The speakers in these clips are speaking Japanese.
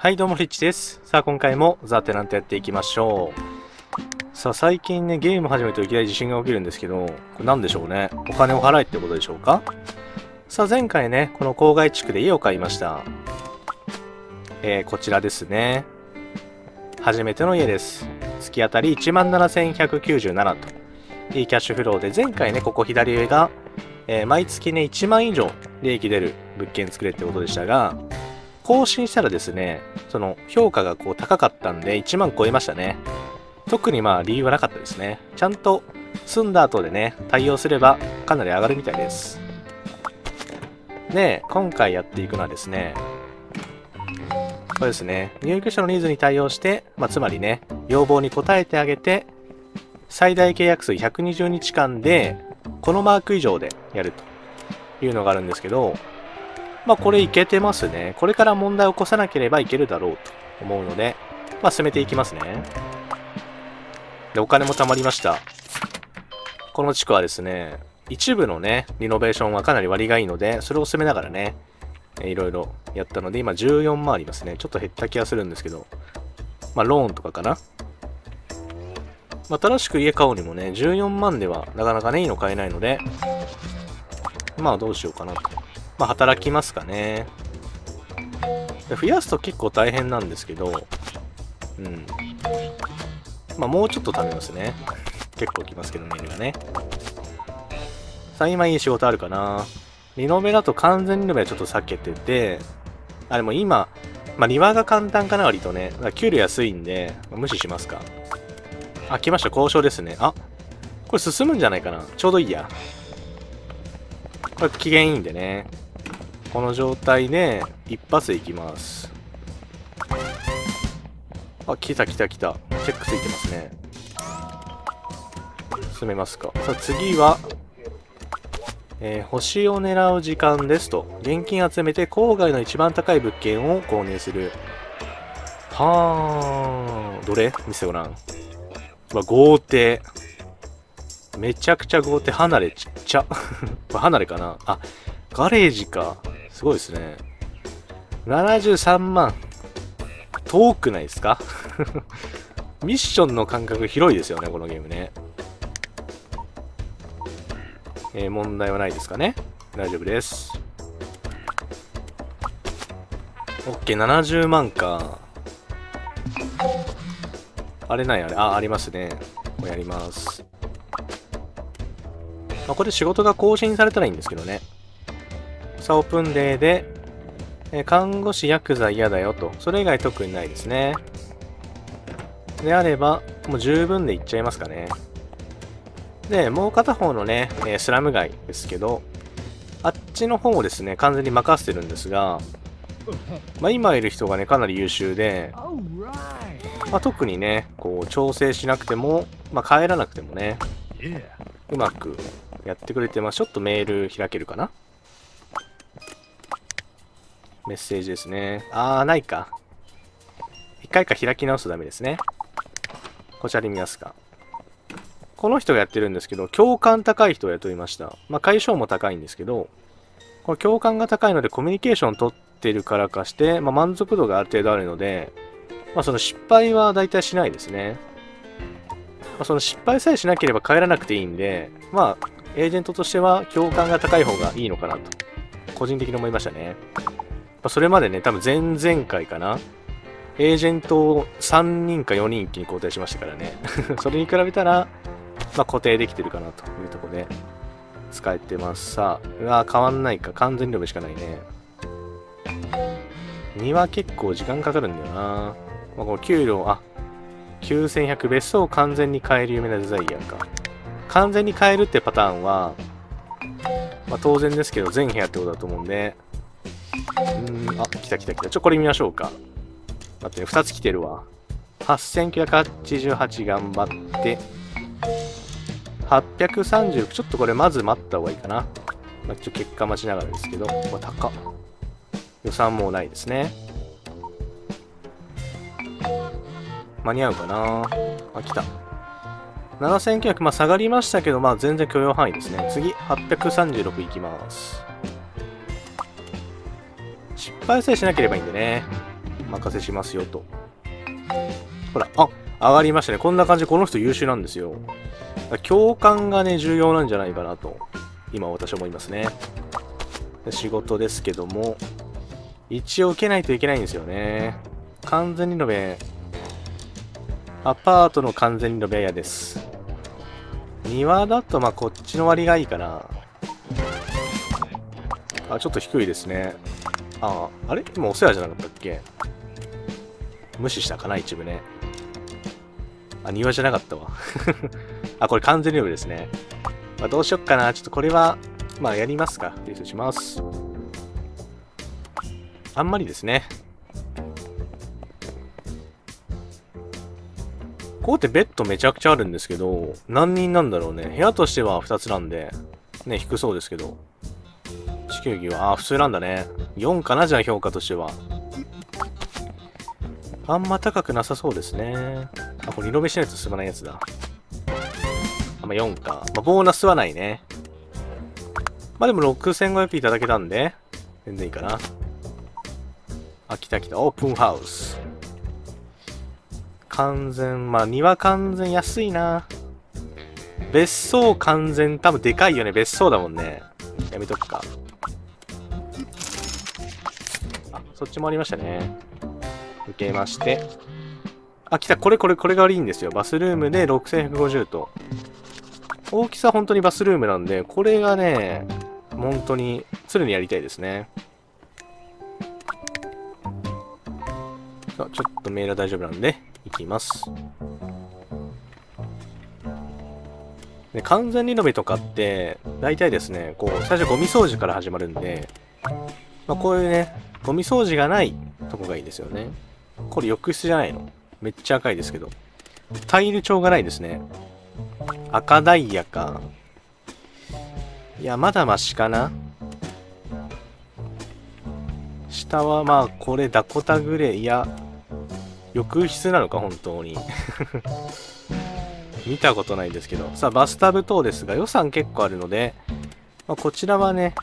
はい、どうもリッチです。さあ、今回もザ・テナントやっていきましょう。さあ、最近ね、ゲーム始めるといきなり地震が起きるんですけど、これ何でしょうね。お金を払えってことでしょうか？さあ、前回ね、この郊外地区で家を買いました。えー、こちらですね。初めての家です。月当たり17,197と。いいキャッシュフローで、前回ね、ここ左上が、えー毎月ね、1万以上利益出る物件作れってことでしたが、更新したらですね、その評価がこう高かったんで1万超えましたね。特にまあ理由はなかったですね。ちゃんと住んだ後でね、対応すればかなり上がるみたいです。で、今回やっていくのはですね、これですね、入居者のニーズに対応して、まあ、つまりね、要望に応えてあげて、最大契約数120日間で、このマーク以上でやるというのがあるんですけど、まあこれいけてますね。これから問題を起こさなければいけるだろうと思うので、まあ進めていきますね。で、お金も貯まりました。この地区はですね、一部のね、リノベーションはかなり割がいいので、それを進めながらね、いろいろやったので、今14万ありますね。ちょっと減った気がするんですけど、まあローンとかかな。ま、新しく家買うにもね、14万ではなかなかね、いいの買えないので、まあどうしようかなと。まあ、働きますかね。増やすと結構大変なんですけど、うん。まあ、もうちょっと貯めますね。結構きますけど、メールがね。さあ、今いい仕事あるかな。リノベだと完全リノベはちょっと避けてて、あ、でも今、まあ、庭が簡単かな、割とね。給料安いんで、まあ無視しますか。あ、来ました、交渉ですね。あ、これ進むんじゃないかな。ちょうどいいや。これ機嫌いいんでね。この状態で一発でいきます。あ、来た来た来た。チェックついてますね。進めますか。さあ次は、えー星を狙う時間ですと。現金集めて郊外の一番高い物件を購入する。はー。どれ？見せてごらん。うわ、豪邸。めちゃくちゃ豪邸。離れちっちゃ。離れかなあ、ガレージか。すごいですね。73万。遠くないですか？ミッションの間隔広いですよね、このゲームね。えー問題はないですかね？大丈夫です。OK、70万か。あれないあれあ、ありますね。これやります。まあ、これ仕事が更新されたらいいんですけどね。さあ、オープンデーで、えー看護師、薬剤嫌だよと。それ以外特にないですね。であれば、もう十分でいっちゃいますかね。で、もう片方のね、えースラム街ですけど、あっちの方をですね、完全に任せてるんですが、まあ、今いる人がね、かなり優秀で、まあ、特にね、こう、調整しなくても、まあ、帰らなくてもね、うまくやってくれてます。ちょっとメール開けるかな？メッセージですね。あー、ないか。一回か開き直すとダメですね。こちらで見ますか。この人がやってるんですけど、共感高い人を雇いました。まあ、解消も高いんですけど、この共感が高いのでコミュニケーション取ってるからかして、まあ、満足度がある程度あるので、まあ、その失敗は大体しないですね。まあ、その失敗さえしなければ帰らなくていいんで、まあ、エージェントとしては共感が高い方がいいのかなと、個人的に思いましたね。まあ、それまでね、多分前々回かな、エージェントを3人か4人一気に交代しましたからね。それに比べたら、まあ、固定できてるかなというとこで使えてます。さあ、うわ変わんないか。完全にロベしかないね。庭結構時間かかるんだよな。まあ、この給料、あ、9100別荘を完全に変える有名なデザイアーか。完全に変えるってパターンは、まあ、当然ですけど全部屋ってことだと思うんで、うん、あ、来た来た来た。ちょ、これ見ましょうか。待ってね、2つ来てるわ。8988頑張って、830、ちょっとこれまず待った方がいいかな。まあ、ちょ結果待ちながらですけど、うわ、高っ。予算もうないですね。間に合うかなあ、来た。7900、まあ下がりましたけど、まあ全然許容範囲ですね。次、836いきます。失敗さえしなければいいんでね。お任せしますよと。ほら、あ、上がりましたね。こんな感じこの人優秀なんですよ。共感がね、重要なんじゃないかなと、今私は思いますね。仕事ですけども、一応受けないといけないんですよね。完全リノベ、アパートの完全リノベは嫌です。庭だとまこっちの割がいいかな。あ、ちょっと低いですね。あ、あれ？今お世話じゃなかったっけ？無視したかな一部ね。あ、庭じゃなかったわ。あ、これ完全リノベですね。まあ、どうしよっかな。ちょっとこれは、まあやりますか。提出します。あんまりですね。ここってベッドめちゃくちゃあるんですけど、何人なんだろうね。部屋としては2つなんで、ね、低そうですけど。地球儀は、あ、普通なんだね。4かな？じゃあ評価としては。あんま高くなさそうですね。あ、これリノベしないと進まないやつだ。あ、まあ、4か。まあ、ボーナスはないね。まあでも6500いただけたんで、全然いいかな。あ、来た来た。オープンハウス。完全、まあ庭完全安いな。別荘完全多分でかいよね。別荘だもんね。やめとくか。あ、そっちもありましたね。受けまして。あ、来た。これこれこれが悪いんですよ。バスルームで6150と。大きさ本当にバスルームなんで、これがね、本当に常にやりたいですね。ちょっとメールは大丈夫なんで、いきます。で完全リノベとかって、大体ですね、こう、最初ゴミ掃除から始まるんで、まあ、こういうね、ゴミ掃除がないとこがいいですよね。これ浴室じゃないのめっちゃ赤いですけど。タイル調がないですね。赤ダイヤか。いや、まだマシかな下はまあ、これダコタグレー。いや、浴室なのか、本当に。見たことないんですけど。さあ、バスタブ等ですが、予算結構あるので、まあ、こちらはね、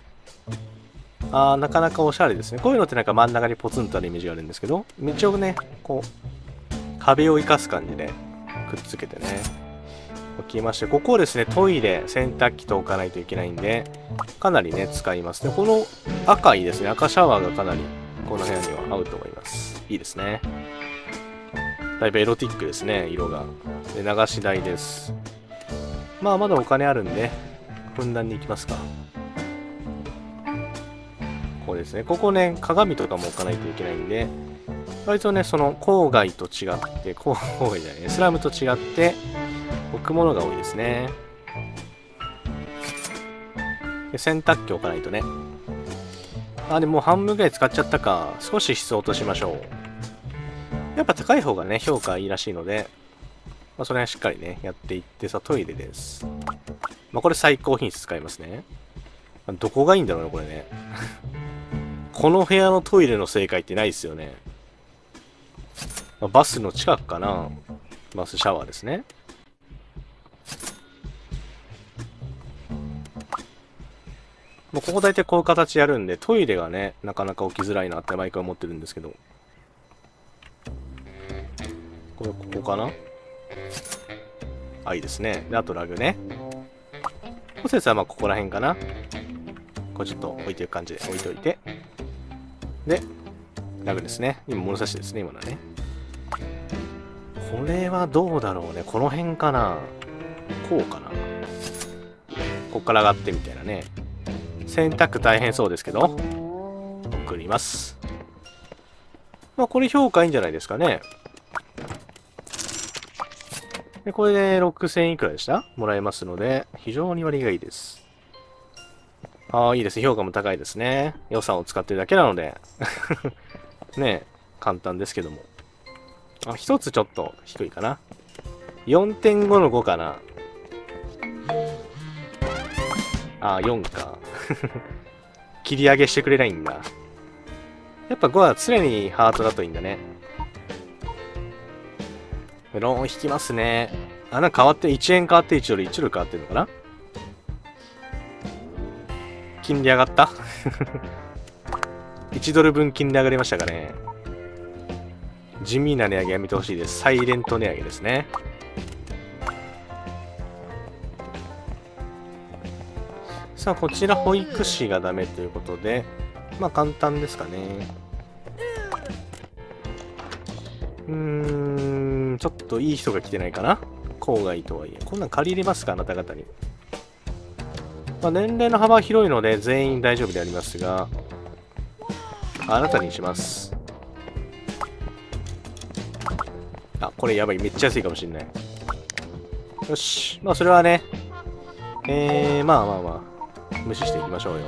あーなかなかおしゃれですね。こういうのってなんか真ん中にポツンとあるイメージがあるんですけど、一応ね、こう、壁を生かす感じでくっつけてね、置きまして、ここですね、トイレ、洗濯機と置かないといけないんで、かなりね、使いますね。この赤いですね、赤シャワーがかなりこの部屋には合うと思います。いいですね。だいぶエロティックですね、色が。で、流し台です。まあ、まだお金あるんで、ふんだんに行きますか。こうですね。ここね、鏡とかも置かないといけないんで、割とね、その郊外と違って、郊外じゃないね、スラムと違って、置くものが多いですね。で洗濯機置かないとね。あ、でも半分ぐらい使っちゃったか。少し質を落としましょう。やっぱ高い方がね、評価いいらしいので、まあ、それはしっかりね、やっていって、さ、トイレです。まあ、これ最高品質使いますね。どこがいいんだろうね、これね。この部屋のトイレの正解ってないですよね。まあ、バスの近くかな。バスシャワーですね。もうここ大体こういう形やるんで、トイレがね、なかなか起きづらいなって毎回思ってるんですけど。こ、こかな？あ、いいですね。で、あとラグね。ホセスはまあここら辺かな？これちょっと置いてる感じで置いておいて。で、ラグですね。今物差しですね、今のはね。これはどうだろうね。この辺かな？こうかな？こっから上がってみたいなね。洗濯大変そうですけど。送ります。まあこれ評価いいんじゃないですかね。で、これで6000いくらでした？もらえますので、非常に割がいいです。ああ、いいです。評価も高いですね。予算を使ってるだけなので ねえ簡単ですけども。あ、一つちょっと低いかな。4.5の5かな。あ、4か。切り上げしてくれないんだ。やっぱ5は常にハートだといいんだね。メロン引きますね。あ、なんか変わって、1円変わって1ドル、1ドル変わってるのかな？金利上がった？1ドル分金で上がりましたかね。地味な値上げやめてほしいです。サイレント値上げですね。さあ、こちら保育士がダメということで、まあ簡単ですかね。うーん、ちょっといい人が来てないかな？郊外とはいえ。こんなん借りれますかあなた方に？まあ、年齢の幅広いので全員大丈夫でありますが、あなたにします。あ、これやばい。めっちゃ安いかもしんない。よし。まあ、それはね、えー、まあまあまあ、無視していきましょうよ。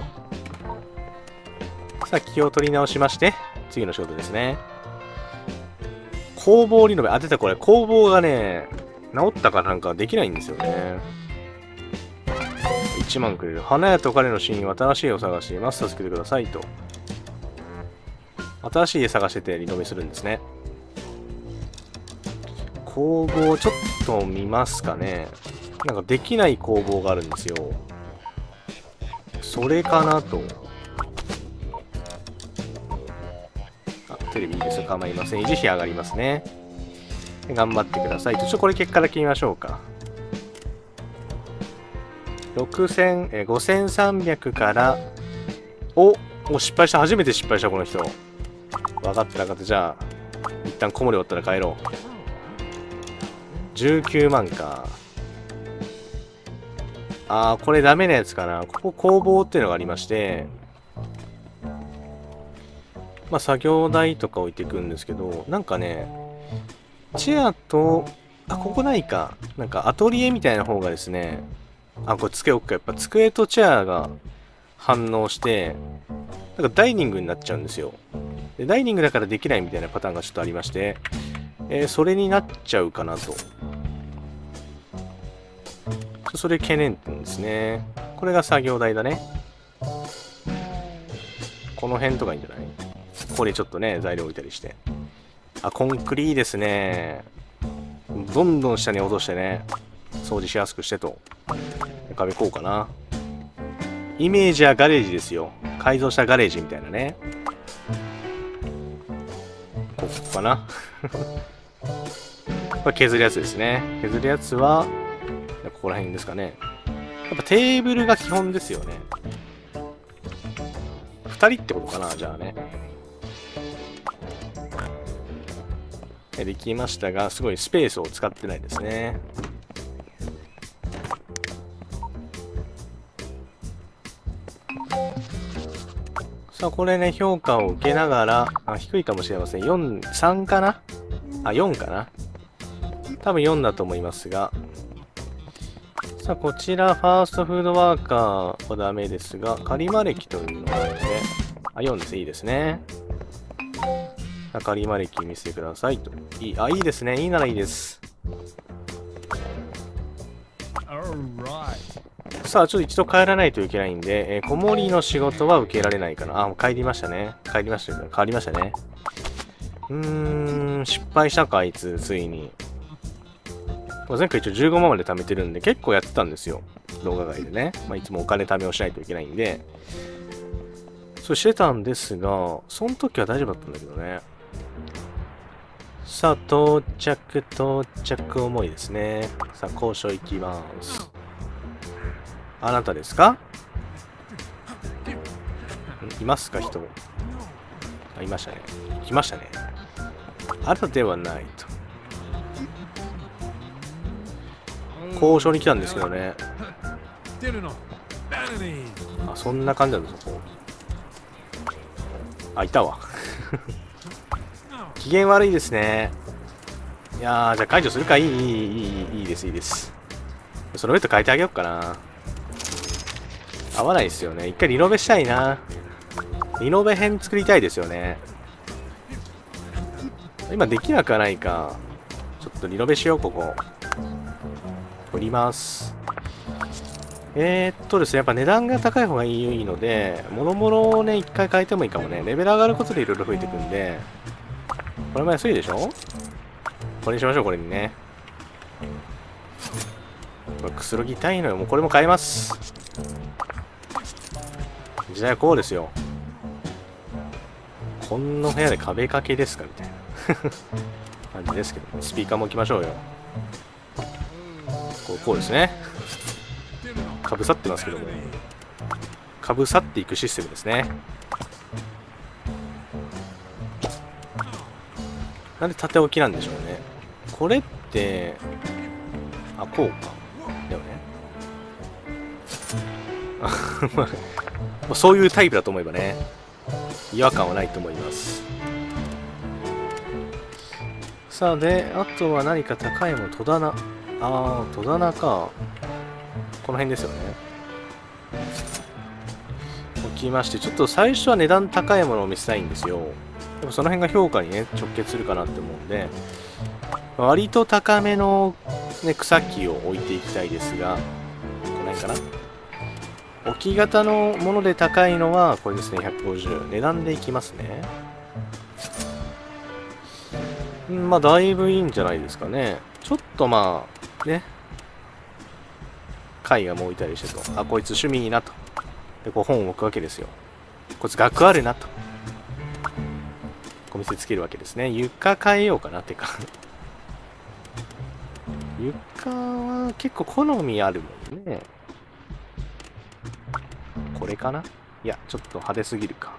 さあ、気を取り直しまして、次の仕事ですね。工房リノベ、あ、出たこれ、工房がね、治ったかなんかできないんですよね。1万くれる。花屋と彼のシーンは新しい家を探しています。助けてくださいと。新しい家探しててリノベするんですね。工房ちょっと見ますかね。なんかできない工房があるんですよ。それかなと。テレビいいですよ。構いません。維持費上がりますね。頑張ってください。ちょっとこれ結果だけ見ましょうか。6000、え5300から、おお、失敗した。初めて失敗した、この人。分かってなかった。じゃあ、一旦子守おったら帰ろう。19万か。あー、これダメなやつかな。ここ工房っていうのがありまして、まあ、作業台とか置いていくんですけど、なんかね、チェアと、あ、ここないか。なんかアトリエみたいな方がですね、あ、これ机置くか。やっぱ机とチェアが反応して、なんかダイニングになっちゃうんですよ。で、ダイニングだからできないみたいなパターンがちょっとありまして、えー、それになっちゃうかなと。それ懸念点ですね。これが作業台だね。この辺とかいいんじゃない？ここにちょっとね、材料置いたりして。あ、コンクリーですね。どんどん下に落としてね、掃除しやすくしてと。壁こうかな。イメージはガレージですよ。改造したガレージみたいなね。ここかな。これ削るやつですね。削るやつは、ここら辺ですかね。やっぱテーブルが基本ですよね。2人ってことかな、じゃあね。できましたが、すごいスペースを使ってないですね。さあ、これね、評価を受けながら、あ低いかもしれません。4、3かな？あ、4かな？多分4だと思いますが。さあ、こちら、ファーストフードワーカーはダメですが、仮魔歴というのがあるので、あ、4です。いいですね。仮魔歴見せてくださいと。いい、あ、いいですね。いいならいいです。さあ、ちょっと一度帰らないといけないんで、えー、子守の仕事は受けられないかな。あ、もう帰りましたね。帰りましたよ。帰りましたね。うーん、失敗したか、あいつ、ついに。前回一応15万まで貯めてるんで、結構やってたんですよ。動画外でね。まあ、いつもお金貯めをしないといけないんで。そうしてたんですが、その時は大丈夫だったんだけどね。さあ、到着、到着重いですね。さあ、交渉行きます。あなたですか？いますか人あ、いましたね。来ましたね。あなたではないと。交渉に来たんですけどね。あ、そんな感じなんですこあ、いたわ。機嫌悪いですね。いやー、じゃあ解除するかいい、いい、いい、いいです、いいです。その上と変えてあげようかな。合わないですよね。一回リノベしたいな。リノベ編作りたいですよね。今できなくはないか。ちょっとリノベしよう、ここ。降ります。えー、っとですね、やっぱ値段が高い方がいいので、もろもろをね、一回変えてもいいかもね。レベル上がることでいろいろ増えてくんで、これも安いでしょ？これにしましょう、これにね。これくつろぎたいのよ。もうこれも買えます。時代はこうですよ。こんな部屋で壁掛けですか？みたいな 感じですけど、スピーカーも置きましょうよ。こうこうですね。かぶさってますけども。かぶさっていくシステムですね。なんで縦置きなんでしょうね。これって、あ、こうか。だよね。まあ、そういうタイプだと思えばね、違和感はないと思います。さあ、で、あとは何か高いもの、戸棚。ああ、戸棚か。この辺ですよね。置きまして、ちょっと最初は値段高いものを見せたいんですよ。でもその辺が評価にね、直結するかなって思うんで、割と高めの、ね、草木を置いていきたいですが、この辺かな。置き型のもので高いのは、これですね、150。値段でいきますね。んまあ、だいぶいいんじゃないですかね。ちょっとまあ、ね。貝がもういたりしてと。あ、こいつ趣味いいなと。で、こう本を置くわけですよ。こいつ学あるなと。見せつけるわけですね。床変えようかなってか 床は結構好みあるもんね。これかな？いや、ちょっと派手すぎるか。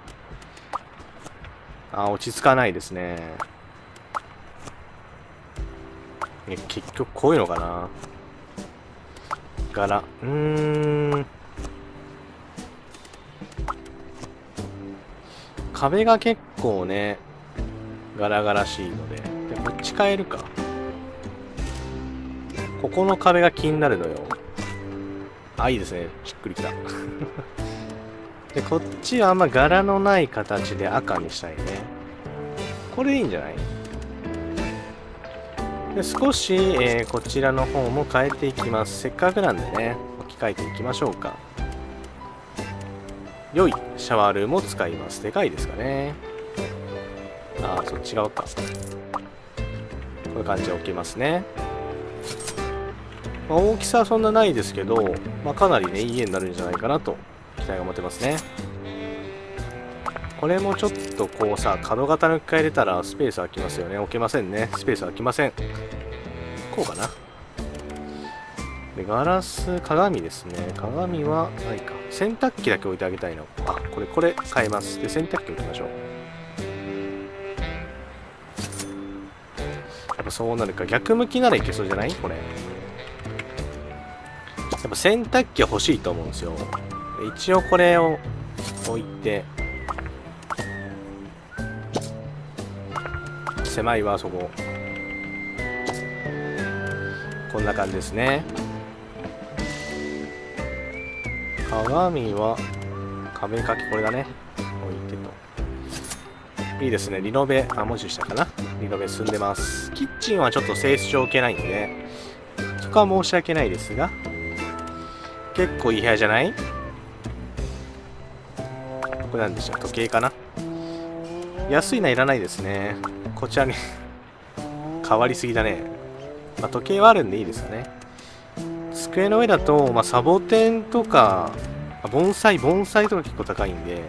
あ、落ち着かないですね。え、結局こういうのかな？柄。うーん。壁が結構ね、ガラガラしいので。で、こっち変えるか。ここの壁が気になるのよ。あ、いいですね。しっくりきた。で、こっちはあんま柄のない形で赤にしたいね。これでいいんじゃない？で少し、えー、こちらの方も変えていきます。せっかくなんでね、置き換えていきましょうか。良いシャワールームを使います。でかいですかね。ああ、そっち側か。こういう感じで置きますね。まあ、大きさはそんなないですけど、まあ、かなりね、いい家になるんじゃないかなと期待が持てますね。これもちょっとこうさ、角型抜き替えれたらスペース空きますよね。置けませんね。スペース空きません。こうかな。で、ガラス、鏡ですね。鏡はないか。洗濯機だけ置いてあげたいの。あ、これ、これ変えます。で、洗濯機置きましょう。ぱそうなるか。逆向きならいけそうじゃない？これ。やっぱ洗濯機欲しいと思うんですよ。一応これを置いて、狭いわそこ。こんな感じですね。鏡は壁掛けこれだね。置いてと。いいですね。リノベあ文字したかな。リノベ進んでます。キッチンはちょっと性質上置けないんでそこは申し訳ないですが結構いい部屋じゃない？これなんでしょう時計かな？安いのはいらないですねこちらに 変わりすぎだね。まあ、時計はあるんでいいですよね。机の上だと、まあ、サボテンとか、盆栽、盆栽とか結構高いんで、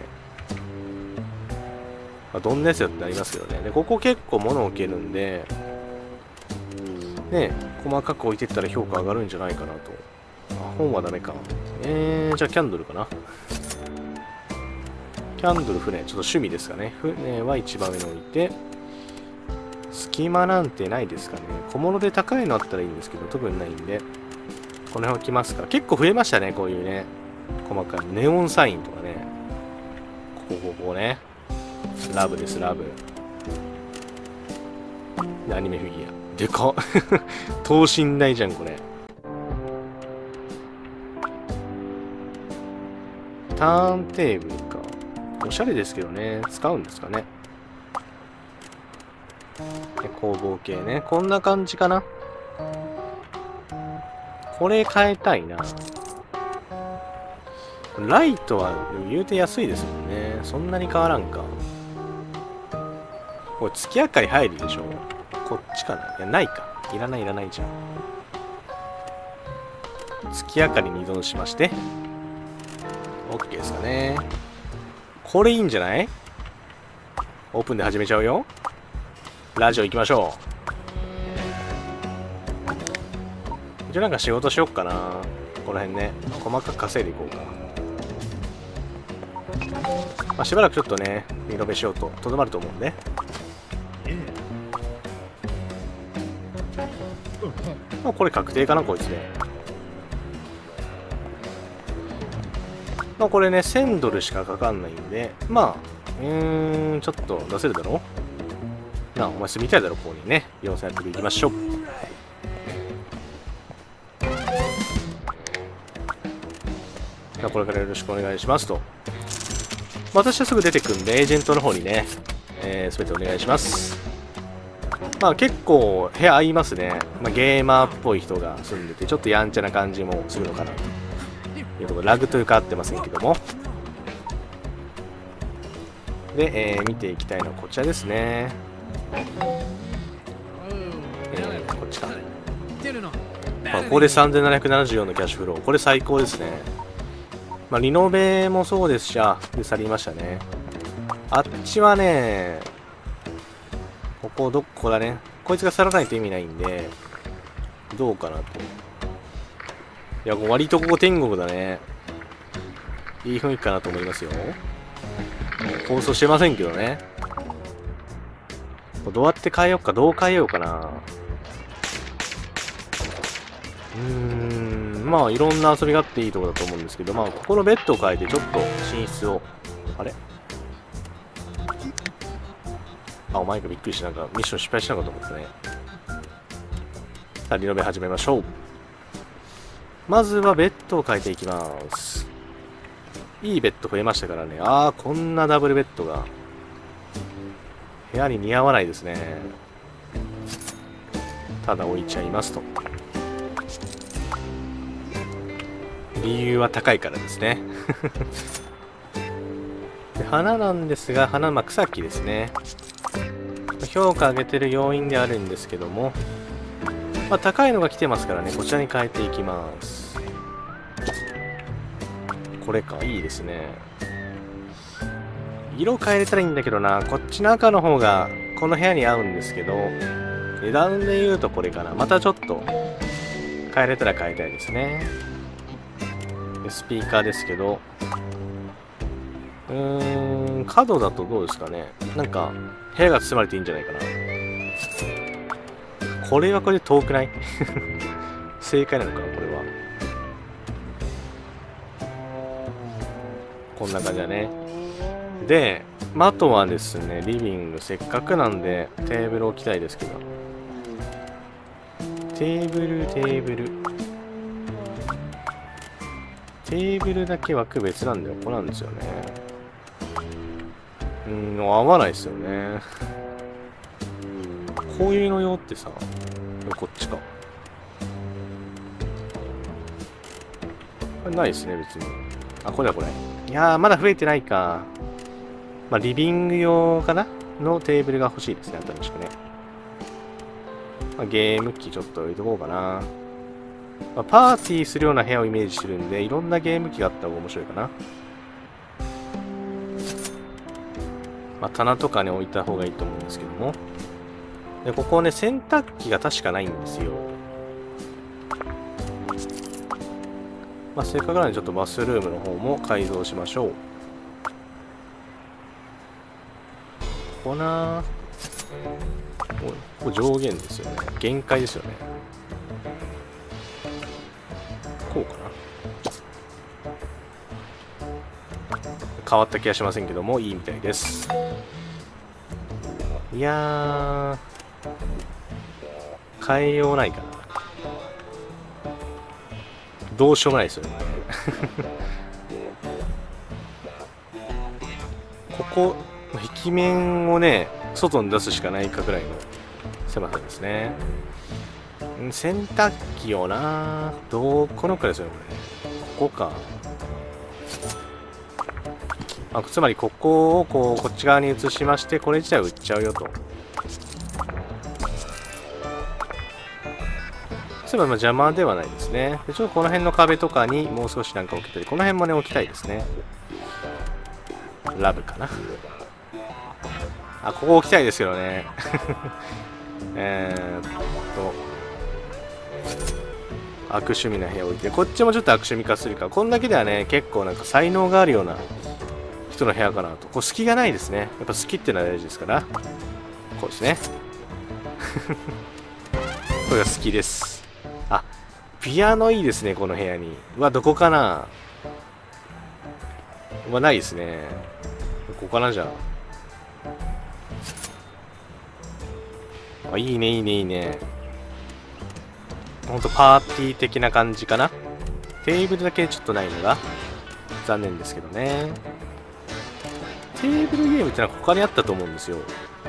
まあ、どんなやつよってなりますけどね。で、ここ結構物置けるんで、ね、細かく置いてったら評価上がるんじゃないかなと。あ、本はダメか。えー、じゃあキャンドルかな。キャンドル船、ちょっと趣味ですかね。船は一番上に置いて、隙間なんてないですかね。小物で高いのあったらいいんですけど、特にないんで、この辺置きますか。結構増えましたね、こういうね。細かい。ネオンサインとかね。ここ、ここね。ラブです、ラブ。アニメフィギュア。でかっ 等身大じゃん、これ。ターンテーブルか。おしゃれですけどね。使うんですかね。工房系ね。こんな感じかな。これ変えたいな。ライトは言うて安いですもんね。そんなに変わらんか。これ月明かり入るでしょこっちかな？いや、ないか。いらないいらないじゃん。月明かりに移動しまして。OK ですかね。これいいんじゃない？オープンで始めちゃうよ。ラジオ行きましょう。一応なんか仕事しよっかな。この辺ね。細かく稼いでいこうか。まあ、しばらくちょっとね、リノベしようと、とどまると思うんで。これ確定かな、こいつね。まあ、これね、1000ドルしかかかんないんで、まあ、うーん、ちょっと出せるだろなあ、お前住みたいだろ、ここにね。4800でいきましょう。じゃ、これからよろしくお願いしますと。私はすぐ出てくんで、エージェントの方にね、えー、全てお願いします。まあ結構部屋合いますね。まあ、ゲーマーっぽい人が住んでて、ちょっとやんちゃな感じもするのかなというところ、ラグというか合ってませんけども。で、えー、見ていきたいのはこちらですね。えー、こっちか。まあ、ここで3774のキャッシュフロー。これ最高ですね。まあ、リノベもそうですし、あ、で去りましたね。あっちはね、ここ、どこだね。こいつが去らないと意味ないんで、どうかなと。いや、割とここ天国だね。いい雰囲気かなと思いますよ。放送してませんけどね。どうやって変えようか、どう変えようかな。うーん、まあいろんな遊びがあっていいとこだと思うんですけど、まあここのベッドを変えてちょっと寝室を、あれ？あ、お前がびっくりしてなんかミッション失敗したのかと思ったね。さあ、リノベ始めましょう。まずはベッドを変えていきます。いいベッド増えましたからね。ああ、こんなダブルベッドが。部屋に似合わないですね。ただ置いちゃいますと。理由は高いからですね。で花なんですが、花、まあ、草木ですね。評価上げてる要因であるんですけども、まあ、高いのが来てますからね、こちらに変えていきます。これか、いいですね。色変えれたらいいんだけどな、こっちの赤の方がこの部屋に合うんですけど、値段で言うとこれかな。またちょっと変えれたら変えたいですね。スピーカーですけど、うん、角だとどうですかね。なんか、部屋が包まれていいんじゃないかな。これはこれで遠くない？正解なのかな、これは。こんな感じだね。で、あとはですね、リビング、せっかくなんでテーブル置きたいですけど。テーブル、テーブル。テーブルだけ枠別なんだよ。ここなんですよね。うん、合わないですよね。こういうの用ってさ、こっちか。これないですね、別に。あ、これだ、これ。いやー、まだ増えてないか。まあ、リビング用かな？のテーブルが欲しいですね、新しくね。まあ、ゲーム機ちょっと置いとこうかな。まあ、パーティーするような部屋をイメージしてるんで、いろんなゲーム機があった方が面白いかな。まあ、棚とかに置いた方がいいと思うんですけども。で、ここね、洗濯機が確かないんですよ。まあ、せっかくなんでちょっとバスルームの方も改造しましょう。ここなここ上限ですよね。限界ですよね。こうかな。変わった気がしませんけども、いいみたいです。いや、変えようないかな。どうしようもないですよね。ここ、壁面をね、外に出すしかないかぐらいの狭さですね。洗濯機をなどこのくらいですよね、これ。ここか。あ、つまりここをこうこっち側に移しましてこれ自体を売っちゃうよと。つまり邪魔ではないですね。でちょっとこの辺の壁とかにもう少しなんか置けたりこの辺もね置きたいですね。ラブかな。あ、ここ置きたいですけどね。えーっと、悪趣味な部屋置いて、こっちもちょっと悪趣味化するか、こんだけではね、結構なんか才能があるような人の部屋かなと。こう隙がないですね。やっぱ好きっていうのは大事ですから。こうですね。これが好きです。あ、ピアノいいですね、この部屋に。うわ、どこかなうわ、ないですね。ここかな、じゃあ。あ、いいね、いいね、いいね。ほんとパーティー的な感じかな。テーブルだけちょっとないのが残念ですけどね。テーブルゲームってのは他にあったと思うんですよ。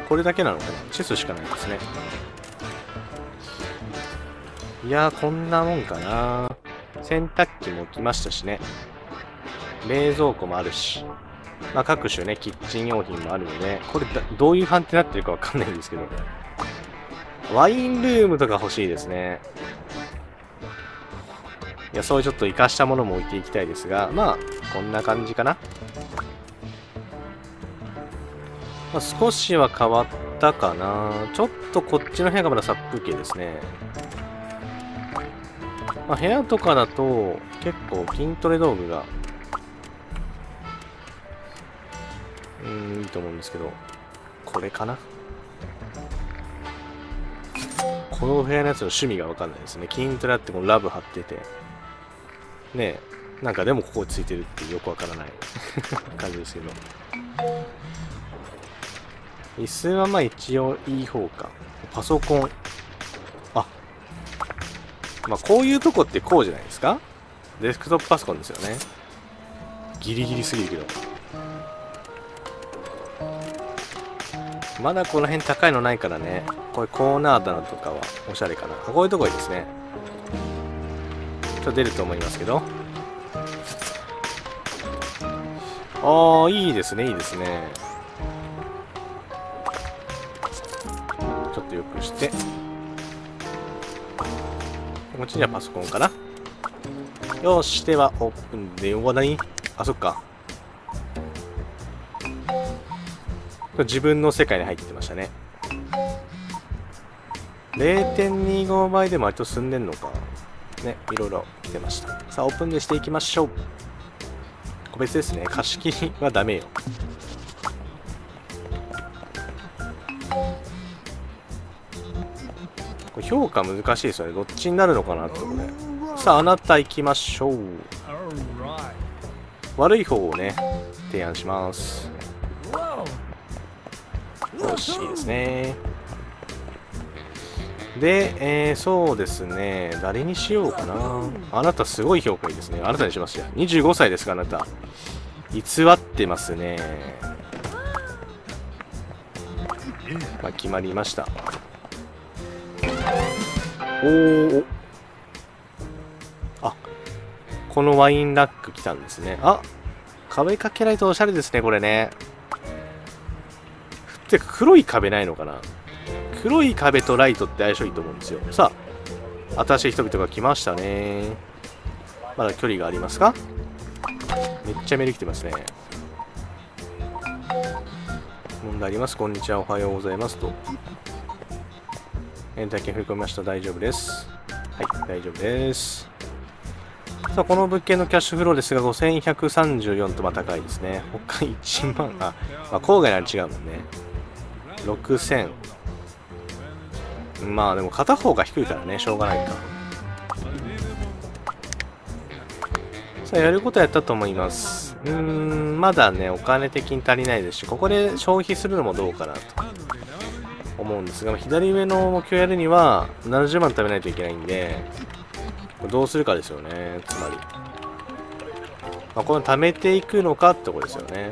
これだけなのかなチェスしかないですね。いやー、こんなもんかな。洗濯機も置きましたしね。冷蔵庫もあるし。まあ、各種ね、キッチン用品もあるので、これどういう判定になってるかわかんないんですけど。ワインルームとか欲しいですね。いや、そういうちょっと活かしたものも置いていきたいですが、まあ、こんな感じかな。まあ、少しは変わったかな。ちょっとこっちの部屋がまだ殺風景ですね。まあ、部屋とかだと結構筋トレ道具がうんいいと思うんですけどこれかなこの部屋のやつの趣味がわかんないですね筋トレあってこのラブ貼っててねえなんかでもここついてるってよくわからない 感じですけど椅子はまあ一応いい方かパソコンあまあ、こういうとこってこうじゃないですか？デスクトップパソコンですよね。ギリギリすぎるけど。まだこの辺高いのないからね。こういうコーナー棚とかはおしゃれかな。こういうとこいいですね。ちょっと出ると思いますけど。ああ、いいですね、いいですね。とよくして。こっちにはパソコンかな。よし、ではオープンで、お何あ、そっか。自分の世界に入ってましたね。0.25倍でも割と進んでんのか。ね、いろいろ来てました。さあ、オープンでしていきましょう。個別ですね。貸し切りはダメよ。評価難しいですよね。どっちになるのかなってこね。さあ、あなた行きましょう。悪い方をね、提案します。よし、いいですね。で、えー、そうですね。誰にしようかな。あなたすごい評価いいですね。あなたにしますよ。25歳ですか、あなた。偽ってますね。まあ、決まりました。おお。あこのワインラック来たんですね。あ壁かけないとおしゃれですねこれね。って黒い壁ないのかな。黒い壁とライトって相性いいと思うんですよ。さあ新しい人々が来ましたね。まだ距離がありますか？めっちゃメール来てますね。問題あります。こんにちは。おはようございます。と。エンター券振り込みました。大丈夫です。はい、大丈夫です。さあ、この物件のキャッシュフローですが、5134とまあ高いですね。他1万、あ、まあ、郊外なら違うもんね。6000。まあでも片方が低いからね、しょうがないか。さあ、やることはやったと思います。うーん、まだね、お金的に足りないですし、ここで消費するのもどうかなと。思うんですが、左上の目標やるには70万貯めないといけないんで、どうするかですよね、つまり。まあ、この貯めていくのかってことですよね。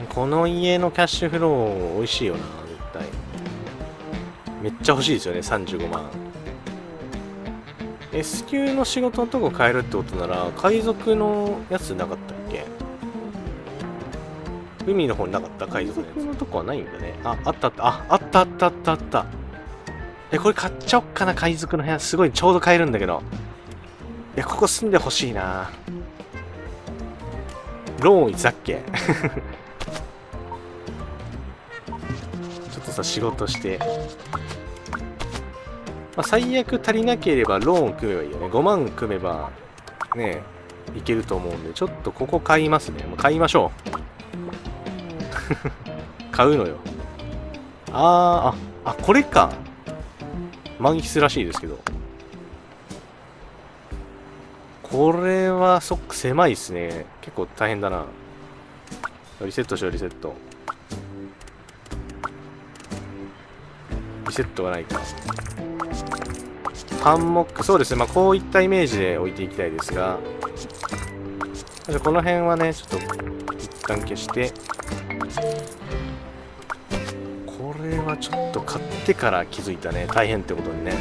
うん、この家のキャッシュフロー美味しいよな、絶対。めっちゃ欲しいですよね、35万。S 級の仕事のとこ変えるってことなら、海賊のやつなかったっけ？海の方になかった？海賊ののとこはないんだね。あ、あったあった。あ、あったあったあったあった。え、これ買っちゃおっかな、海賊の部屋。すごい、ちょうど買えるんだけど。いや、ここ住んでほしいな。ローンいつだっけ？ちょっとさ、仕事して。まあ、最悪足りなければローン組めばいいよね。5万組めば、ね、いけると思うんで、ちょっとここ買いますね。もう買いましょう。買うのよ。あー、あ、あ、これか。満喫らしいですけど。これは、そっか、狭いっすね。結構大変だな。リセットしよう、リセット。リセットがないか。ハンモック、そうですね。まあ、こういったイメージで置いていきたいですが。じゃこの辺はね、ちょっと、一旦消して。これはちょっと買ってから気づいたね。大変ってことにね。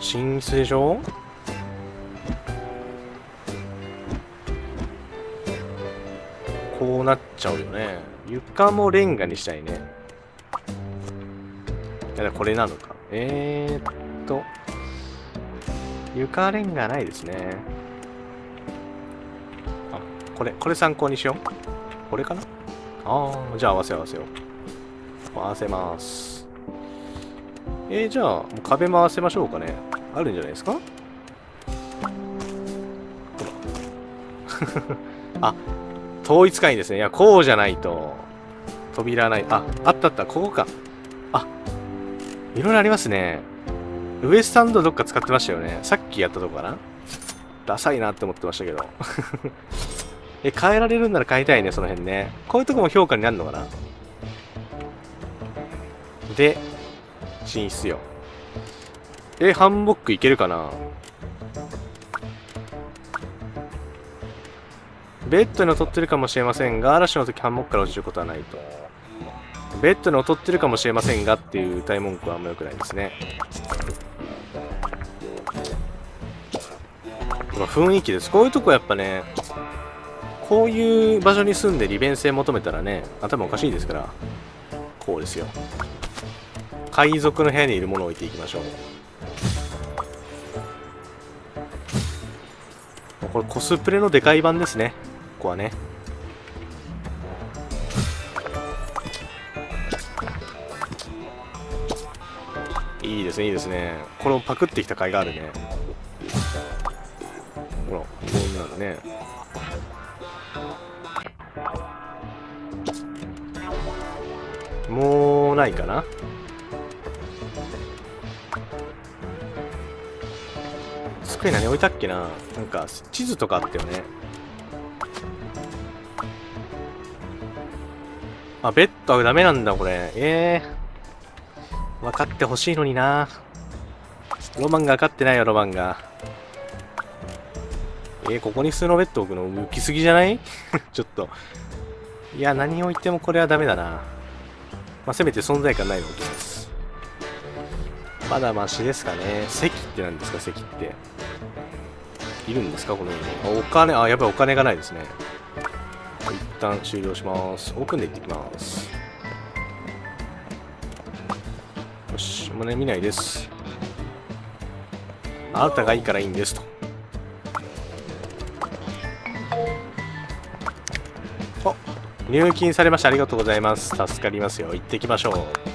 寝室でしょこうなっちゃうよね床もレンガにしたいね。いやこれなのか。えー、っと。床レンガないですね。あこれこれ参考にしよう。これかな？ああじゃあ合わせ合わせよう。合わせます。えー、じゃあもう壁も合わせましょうかね。あるんじゃないですか？あ、統一会員ですね。いや、こうじゃないと、扉ない。あ、あったあった、ここか。あ、いろいろありますね。ウエスタンドどっか使ってましたよね。さっきやったとこかなダサいなって思ってましたけど。え、変えられるんなら変えたいね、その辺ね。こういうとこも評価になるのかなで、寝室よ。え、ハンモックいけるかなベッドに劣ってるかもしれませんが、嵐の時ハンモックから落ちることはないと。ベッドに劣ってるかもしれませんがっていう歌い文句はあんま良くないですね。まあ雰囲気です。こういうとこやっぱね、こういう場所に住んで利便性求めたらね、頭おかしいですから、こうですよ。海賊の部屋にいるものを置いていきましょう。これコスプレのでかい版ですねここはね。いいですねいいですね。これをパクってきた甲斐があるね。ほらこんなのね。もうないかな。机何置いたっけな。なんか地図とかあったよね。あベッドはダメなんだこれ。ええー、分かってほしいのにな。ロマンが分かってないよロマンが。えー、ここに普通のベッド置くの？浮きすぎじゃない？ちょっと。いや何置いてもこれはダメだな。まあせめて存在感ないの置きますまだマシですかね。席って何ですか？席って。いるんですか？この世に。お金、あ、やっぱりお金がないですね。旦終了します。奥で行ってきます。よし、もうね、見ないです。あなたがいいからいいんですと。あ、入金されました。ありがとうございます。助かりますよ。行ってきましょう。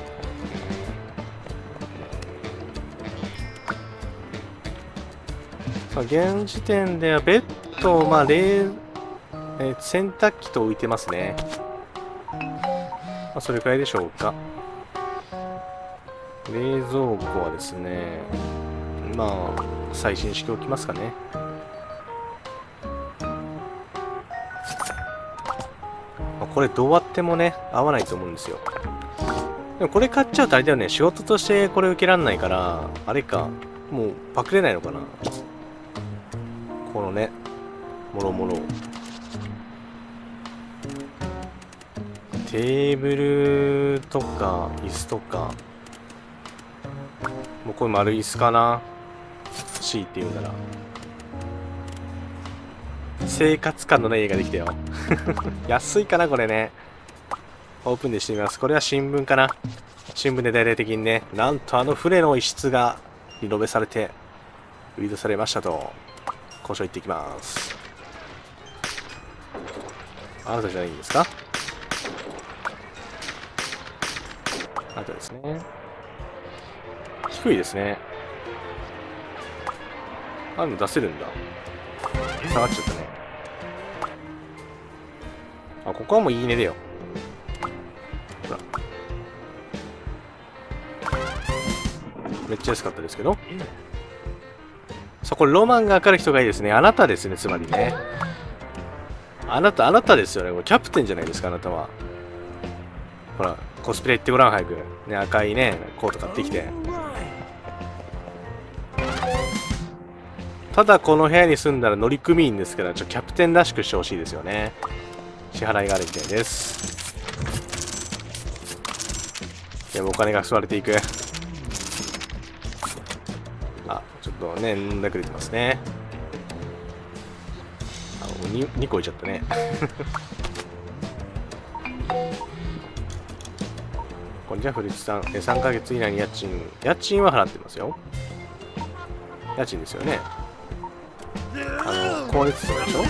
現時点ではベッド、まあ、冷、えー、洗濯機と置いてますね。まあ、それくらいでしょうか。冷蔵庫はですね、まあ、最新式置きますかね。まあ、これどうあってもね、合わないと思うんですよ。でもこれ買っちゃうとあれだよね、仕事としてこれ受けらんないから、あれか、もうパクれないのかな。このねもろもろテーブルとか椅子とか。もうこれ丸椅子かな。C って言うなら。生活感のない家ができたよ。安いかなこれね。オープンでしてみます。これは新聞かな。新聞で大々的にね、なんとあの船の一室がリノベされて、売り出されましたと、交渉行ってきます。あなたじゃないんですか？あとですね。低いですね。あの出せるんだ。下がっちゃったね。あ、ここはもういいねだよ。ほら。めっちゃ安かったですけど。そこ、ロマンがかる人がいいですね。あなたですね、つまりね。あなた、あなたですよね。キャプテンじゃないですか、あなたは。ほら、コスプレ行ってごらん、早く。ね、赤いね、コート買ってきて。ただこの部屋に住んだら乗組員ですから、ちょキャプテンらしくしてほしいですよね。支払いがあるみたいです。でもお金が吸われていく。あ、ちょっとね、飲んだくれてますね。あ、2, 2個いっちゃったね。こんにちは、古市さん。え3ヶ月以内に家賃、家賃は払ってますよ。家賃ですよね。あの光熱費でしょ？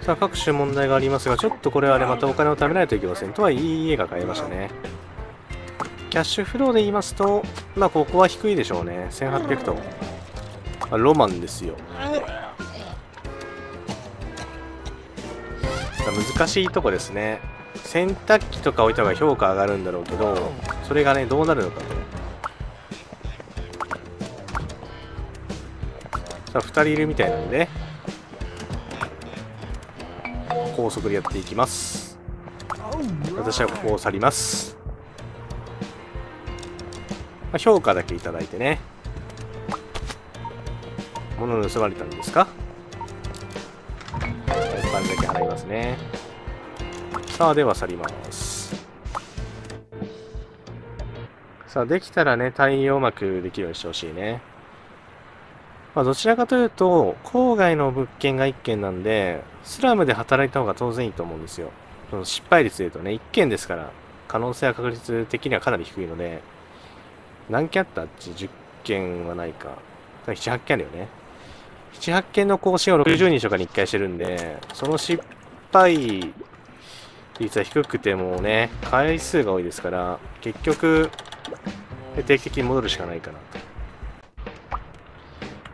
さあ各種問題がありますがちょっとこれはねまたお金を貯めないといけませんとはいい家が買えましたねキャッシュフローで言いますとまあここは低いでしょうね1800と、ロマンですよ難しいとこですね。洗濯機とか置いた方が評価上がるんだろうけどそれがねどうなるのかと。さあ2人いるみたいなんで高速でやっていきます。私はここを去ります、まあ、評価だけいただいてね。物盗まれたんですか？ますねさあでは去りますさあできたらね太陽膜できるようにしてほしいねまあ、どちらかというと、郊外の物件が1軒なんで、スラムで働いた方が当然いいと思うんですよ。その失敗率で言うとね、1軒ですから、可能性は確率的にはかなり低いので、何件あった？っち ?10 件はないか。7、8件あるよね。7、8件の更新を60人とかに1回してるんで、その失敗率は低くてもね、回数が多いですから、結局、定期的に戻るしかないかなと。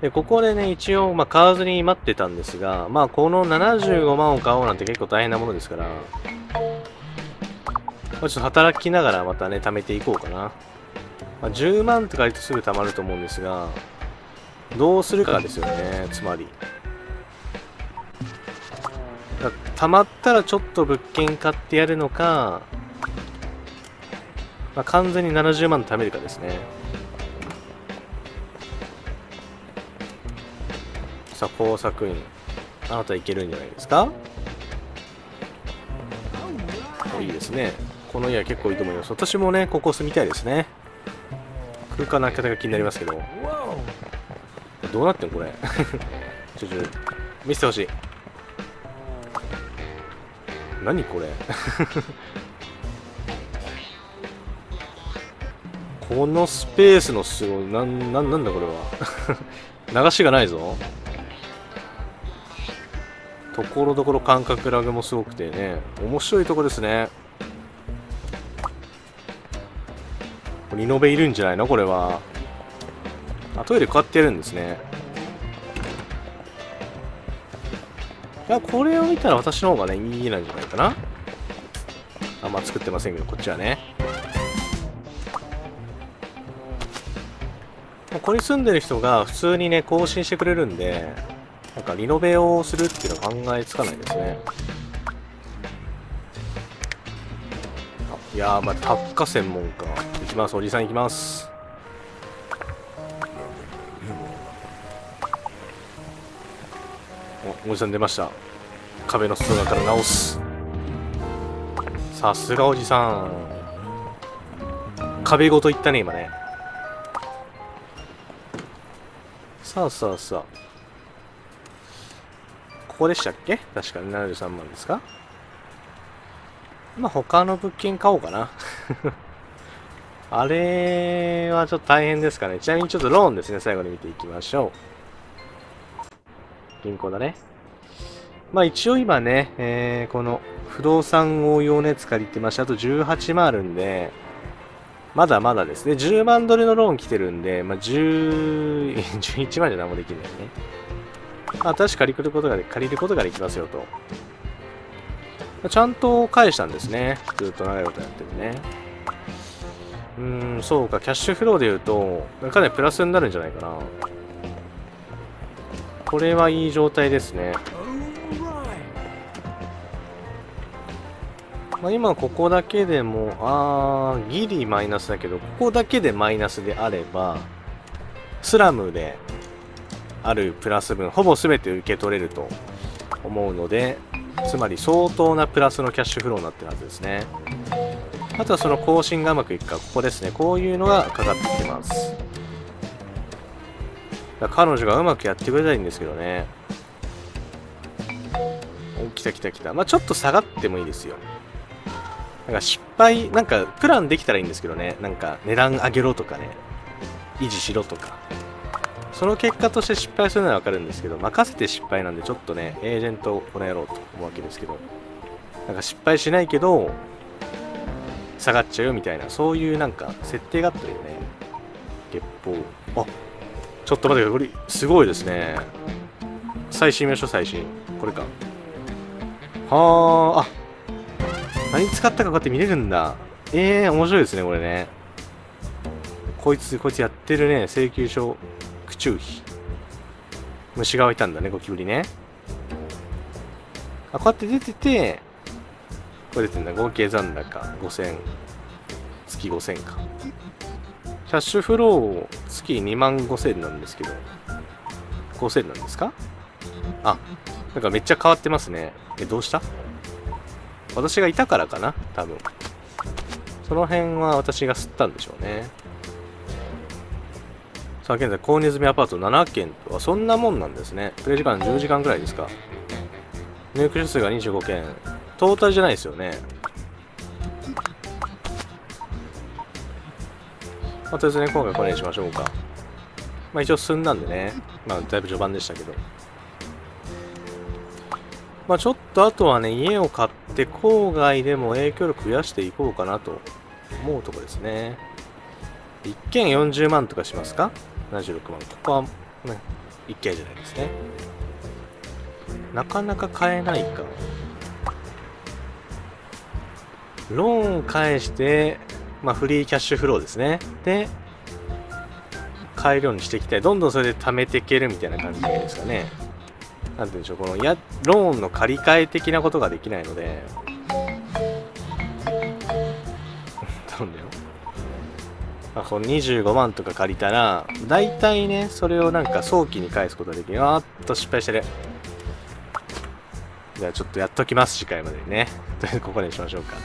で、ここでね、一応、まあ、買わずに待ってたんですが、まあ、この75万を買おうなんて結構大変なものですから、まあ、ちょっと働きながらまたね、貯めていこうかな。まあ、10万とか言うとすぐ貯まると思うんですが、どうするかですよね、つまり。貯まったらちょっと物件買ってやるのか、まあ、完全に70万貯めるかですね。さあ工作員あなたいけるんじゃないですか？いいですね。この家は結構いいと思います。私もねここ住みたいですね。空間の開け方が気になりますけど。どうなってんのこれ？ちょちょ見せてほしい。何これ。このスペースのすごいなんななんだこれは。流しがないぞ。ところどころ感覚ラグもすごくてね。面白いとこですね。リノベいるんじゃないの？これは。あトイレ買ってやるんですね。いやこれを見たら私の方がねいいなんじゃないかなあんま作ってませんけどこっちはねここに住んでる人が普通にね更新してくれるんでなんかリノベをするっていうのは考えつかないですね。いやー、まあ、タッカ専門か。行きます、おじさん行きます。お、おじさん出ました。壁の外側から直す。さすがおじさん。壁ごといったね、今ね。さあさあさあ。ここでしたっけ？確かに73万ですか？まあ、他の物件買おうかな。あれはちょっと大変ですかね。ちなみにちょっとローンですね、最後に見ていきましょう。銀行だね。まあ一応今ね、えー、この不動産を用熱借りてまして、あと18万あるんで、まだまだですね。10万ドルのローン来てるんで、まあ10、11万じゃ何もできないね。まあ確か借りることが、借りることができますよと。まちゃんと返したんですね。ずっと長いことやってるね。うーん、そうか、キャッシュフローで言うと、かなりプラスになるんじゃないかな。これはいい状態ですね。まあ、今ここだけでも、あー、ギリマイナスだけど、ここだけでマイナスであれば、スラムであるプラス分、ほぼ全て受け取れると思うので、つまり相当なプラスのキャッシュフローになってるはずですね。あとはその更新がうまくいくかここですね。こういうのがかかってきてます。彼女がうまくやってくれたらいいんですけどね。お来た来た来た。まあちょっと下がってもいいですよ。なんか失敗なんかプランできたらいいんですけどね。なんか値段上げろとかね。維持しろとか。その結果として失敗するのはわかるんですけど、任せて失敗なんでちょっとね、エージェントをこの野郎と思うわけですけど、なんか失敗しないけど、下がっちゃうよみたいな、そういうなんか設定があったよね。月報。あちょっと待って、これ、すごいですね。最新見ましょう、最新。これか。はあ、あ、何使ったかこうやって見れるんだ。ええー、面白いですね、これね。こいつ、こいつやってるね、請求書注費。虫が湧いたんだね、ゴキブリね。あ、こうやって出てて、これ出てんだ。合計残高5000。月5000か。キャッシュフロー月2万5000なんですけど、5000なんですか？あ、なんかめっちゃ変わってますね。え、どうした？私がいたからかな？多分。その辺は私が吸ったんでしょうね。さあ現在購入済みアパート7軒と。はそんなもんなんですね。プレイ時間10時間ぐらいですか。入居者数が25件。トータルじゃないですよね。まあ、とりあえずね、今回これにしましょうか。まあ一応進んだんでね、まあだいぶ序盤でしたけど。まあちょっとあとはね、家を買って郊外でも影響力増やしていこうかなと思うとこですね。一軒40万とかしますか？76万ここはね一軒じゃないですねなかなか買えないかローン返してまあフリーキャッシュフローですねで買えるようにしていきたいどんどんそれで貯めていけるみたいな感じですかねなんて言うんでしょうこのやローンの借り換え的なことができないので頼んだよまあ、この25万とか借りたら、大体ね、それをなんか早期に返すことができる。あーっと失敗してる。じゃあちょっとやっときます、次回までにね。とりあえずここにしましょうか。